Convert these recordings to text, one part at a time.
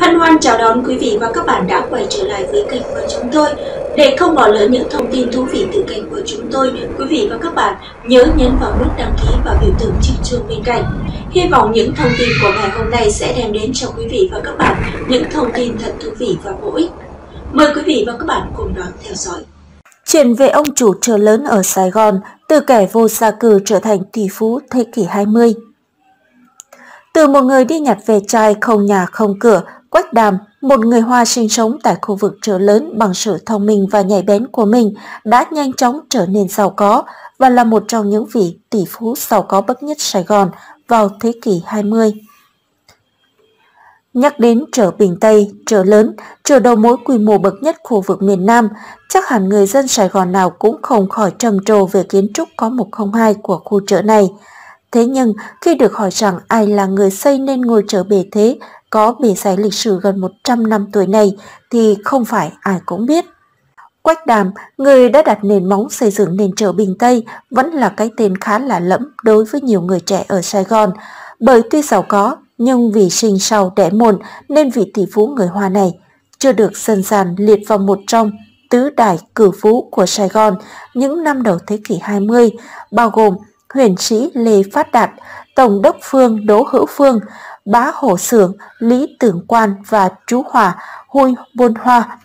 Hân hoan chào đón quý vị và các bạn đã quay trở lại với kênh của chúng tôi. Để không bỏ lỡ những thông tin thú vị từ kênh của chúng tôi, quý vị và các bạn nhớ nhấn vào nút đăng ký và biểu tượng chiếc chuông bên cạnh. Hy vọng những thông tin của ngày hôm nay sẽ đem đến cho quý vị và các bạn những thông tin thật thú vị và bổ ích. Mời quý vị và các bạn cùng đón theo dõi. Chuyện về ông chủ chợ lớn ở Sài Gòn, từ kẻ vô gia cư trở thành tỷ phú thế kỷ 20. Từ một người đi nhặt về chai không nhà không cửa, Quách Đàm, một người Hoa sinh sống tại khu vực chợ lớn bằng sự thông minh và nhạy bén của mình, đã nhanh chóng trở nên giàu có và là một trong những vị tỷ phú giàu có bậc nhất Sài Gòn vào thế kỷ 20. Nhắc đến chợ Bình Tây, chợ lớn, chợ đầu mối quy mô bậc nhất khu vực miền Nam, chắc hẳn người dân Sài Gòn nào cũng không khỏi trầm trồ về kiến trúc có 102 của khu chợ này. Thế nhưng, khi được hỏi rằng ai là người xây nên ngôi chợ bề thế có bề dày lịch sử gần 100 năm tuổi này thì không phải ai cũng biết. Quách Đàm, người đã đặt nền móng xây dựng nền chợ Bình Tây, vẫn là cái tên khá lạ lẫm đối với nhiều người trẻ ở Sài Gòn, bởi tuy giàu có nhưng vì sinh sau đẻ muộn nên vị tỷ phú người Hoa này chưa được dân gian liệt vào một trong tứ đại cử phú của Sài Gòn những năm đầu thế kỷ 20, bao gồm huyền sĩ Lê Phát Đạt, Tổng đốc Phương Đỗ Hữu Phương, Bá Hổ Sưởng, Lý Tưởng Quan và Chú Hòa, Huy Bôn Hoa.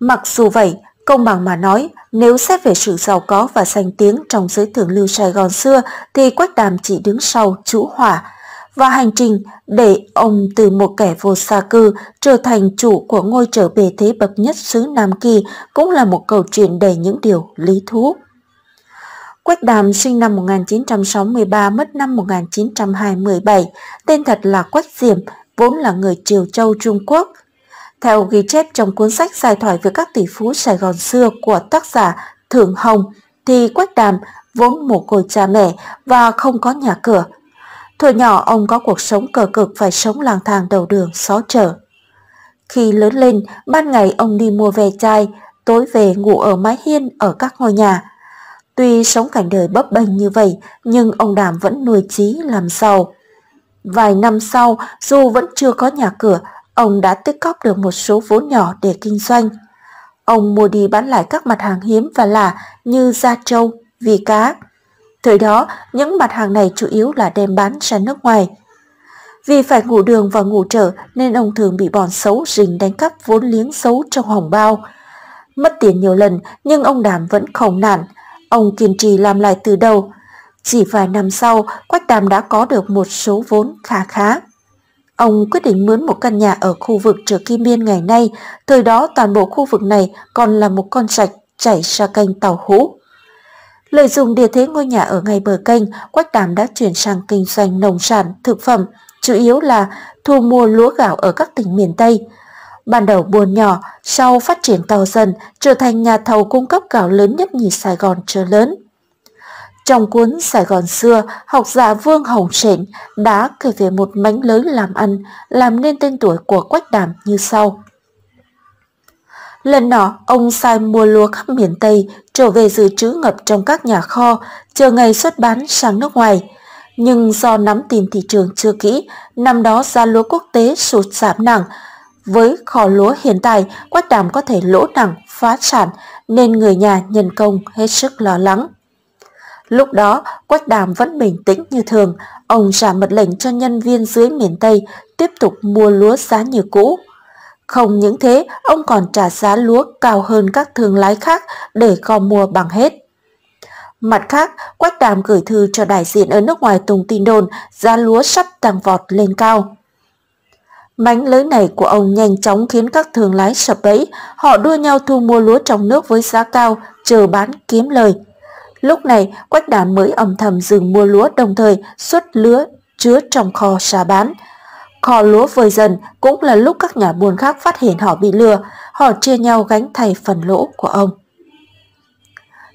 Mặc dù vậy, công bằng mà nói, nếu xét về sự giàu có và danh tiếng trong giới thượng lưu Sài Gòn xưa thì Quách Đàm chỉ đứng sau Chú Hòa, và hành trình để ông từ một kẻ vô xa cư trở thành chủ của ngôi trở bề thế bậc nhất xứ Nam Kỳ cũng là một câu chuyện đầy những điều lý thú. Quách Đàm sinh năm 1963, mất năm 1927, tên thật là Quách Diệm, vốn là người Triều Châu Trung Quốc. Theo ghi chép trong cuốn sách giải thoại về các tỷ phú Sài Gòn xưa của tác giả Thượng Hồng, thì Quách Đàm vốn mồ côi cha mẹ và không có nhà cửa, Thuở nhỏ ông có cuộc sống cờ cực phải sống lang thang đầu đường xó chợ. Khi lớn lên, ban ngày ông đi mua ve chai, tối về ngủ ở mái hiên ở các ngôi nhà. Tuy sống cảnh đời bấp bênh như vậy, nhưng ông Đàm vẫn nuôi trí làm giàu. Vài năm sau, dù vẫn chưa có nhà cửa, ông đã tích cóp được một số vốn nhỏ để kinh doanh. Ông mua đi bán lại các mặt hàng hiếm và lạ như da trâu, vì cá, Thời đó, những mặt hàng này chủ yếu là đem bán ra nước ngoài. Vì phải ngủ đường và ngủ chợ nên ông thường bị bọn xấu rình đánh cắp vốn liếng xấu trong hồng bao. Mất tiền nhiều lần nhưng ông Đàm vẫn không nản. Ông kiên trì làm lại từ đầu. Chỉ vài năm sau, Quách Đàm đã có được một số vốn khá khá. Ông quyết định mướn một căn nhà ở khu vực chợ Kim Biên ngày nay, thời đó toàn bộ khu vực này còn là một con sạch chảy ra kênh Tàu Hũ. Lợi dụng địa thế ngôi nhà ở ngay bờ kênh, Quách Đàm đã chuyển sang kinh doanh nông sản, thực phẩm, chủ yếu là thu mua lúa gạo ở các tỉnh miền Tây. Ban đầu buôn nhỏ, sau phát triển to dần, trở thành nhà thầu cung cấp gạo lớn nhất nhì Sài Gòn trở lớn. Trong cuốn Sài Gòn xưa, học giả Vương Hồng trịnh đã kể về một mánh lới làm ăn, làm nên tên tuổi của Quách Đàm như sau. Lần nọ, ông sai mua lúa khắp miền Tây, trở về dự trữ ngập trong các nhà kho, chờ ngày xuất bán sang nước ngoài. Nhưng do nắm tin thị trường chưa kỹ, năm đó giá lúa quốc tế sụt giảm nặng. Với kho lúa hiện tại, Quách Đàm có thể lỗ nặng, phá sản, nên người nhà nhân công hết sức lo lắng. Lúc đó, Quách Đàm vẫn bình tĩnh như thường, ông trả mật lệnh cho nhân viên dưới miền Tây tiếp tục mua lúa giá như cũ. Không những thế, ông còn trả giá lúa cao hơn các thương lái khác để kho mua bằng hết. Mặt khác, Quách Đàm gửi thư cho đại diện ở nước ngoài tung tin đồn giá lúa sắp tăng vọt lên cao. Mánh lưới này của ông nhanh chóng khiến các thương lái sập bẫy, họ đua nhau thu mua lúa trong nước với giá cao, chờ bán kiếm lời. Lúc này, Quách Đàm mới âm thầm dừng mua lúa đồng thời xuất lúa chứa trong kho xả bán, Kho lúa vơi dần cũng là lúc các nhà buôn khác phát hiện họ bị lừa, họ chia nhau gánh thay phần lỗ của ông.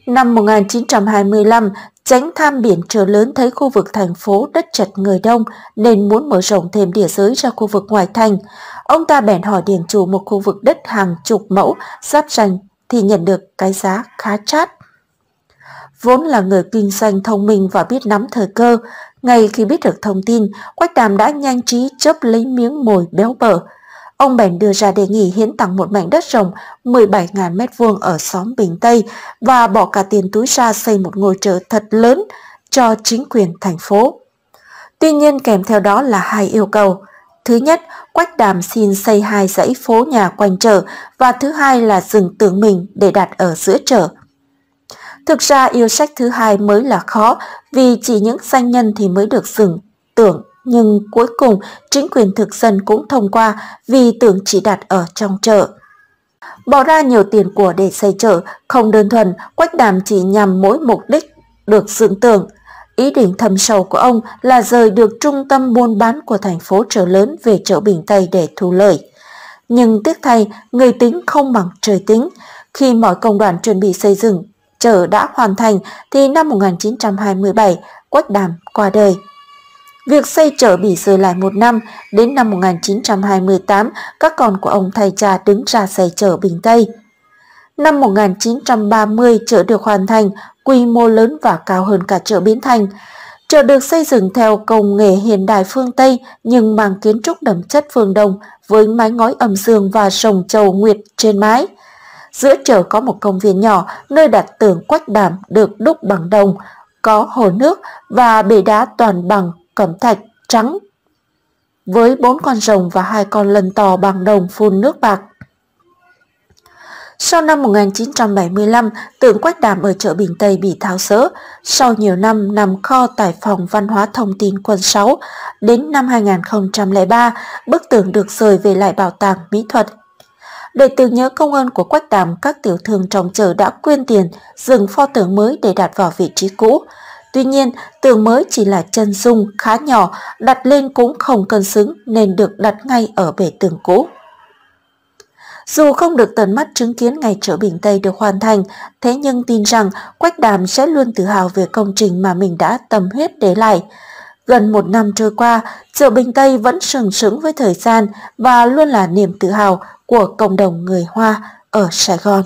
Năm 1925, tránh tham biển trở lớn thấy khu vực thành phố đất chật người đông nên muốn mở rộng thêm địa giới ra khu vực ngoài thành. Ông ta bèn hỏi điền chủ một khu vực đất hàng chục mẫu giáp ranh thì nhận được cái giá khá chát. Vốn là người kinh doanh thông minh và biết nắm thời cơ, ngay khi biết được thông tin, Quách Đàm đã nhanh trí chớp lấy miếng mồi béo bở. Ông bèn đưa ra đề nghị hiến tặng một mảnh đất rộng 17.000 m2 ở xóm Bình Tây và bỏ cả tiền túi ra xây một ngôi chợ thật lớn cho chính quyền thành phố. Tuy nhiên kèm theo đó là hai yêu cầu. Thứ nhất, Quách Đàm xin xây hai dãy phố nhà quanh chợ và thứ hai là dừng tưởng mình để đặt ở giữa chợ. Thực ra yêu sách thứ hai mới là khó vì chỉ những danh nhân thì mới được dừng tưởng nhưng cuối cùng chính quyền thực dân cũng thông qua vì tưởng chỉ đặt ở trong chợ. Bỏ ra nhiều tiền của để xây chợ, không đơn thuần, Quách Đàm chỉ nhằm mỗi mục đích được dựng tưởng. Ý định thầm sâu của ông là rời được trung tâm buôn bán của thành phố chợ lớn về chợ Bình Tây để thu lợi. Nhưng tiếc thay, người tính không bằng trời tính. Khi mọi công đoàn chuẩn bị xây dựng, chợ đã hoàn thành thì năm 1927, Quách Đàm qua đời. Việc xây chợ bị rời lại một năm, đến năm 1928, các con của ông thầy cha đứng ra xây chợ Bình Tây. Năm 1930, chợ được hoàn thành, quy mô lớn và cao hơn cả chợ Biến Thành. Chợ được xây dựng theo công nghệ hiện đại phương Tây nhưng mang kiến trúc đậm chất phương Đông với mái ngói âm dương và sồng chầu nguyệt trên mái. Giữa chợ có một công viên nhỏ nơi đặt tường quách đảm được đúc bằng đồng, có hồ nước và bể đá toàn bằng cẩm thạch trắng với bốn con rồng và hai con lân to bằng đồng phun nước bạc. Sau năm 1975, tượng Quách Đàm ở chợ Bình Tây bị tháo rỡ. Sau nhiều năm nằm kho tại phòng văn hóa thông tin quân 6, đến năm 2003, bức tượng được rời về lại bảo tàng mỹ thuật. Để tưởng nhớ công ơn của Quách Đàm, các tiểu thương trong chợ đã quyên tiền dừng pho tượng mới để đặt vào vị trí cũ. Tuy nhiên, tường mới chỉ là chân dung khá nhỏ, đặt lên cũng không cân xứng nên được đặt ngay ở bể tường cũ. Dù không được tận mắt chứng kiến ngày chợ Bình Tây được hoàn thành, thế nhưng tin rằng Quách Đàm sẽ luôn tự hào về công trình mà mình đã tâm huyết để lại. Gần một năm trôi qua, chợ Bình Tây vẫn sừng sững với thời gian và luôn là niềm tự hào của cộng đồng người Hoa ở Sài Gòn.